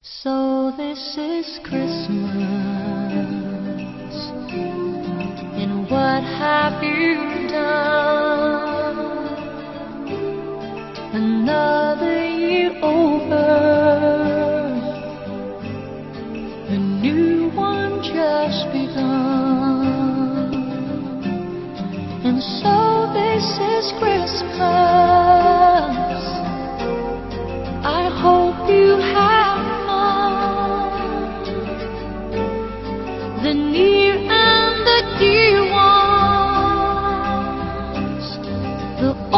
So this is Christmas, and what have you done? Another year over, a new one just begun, and so this is Christmas. do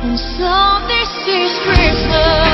And so this is Christmas.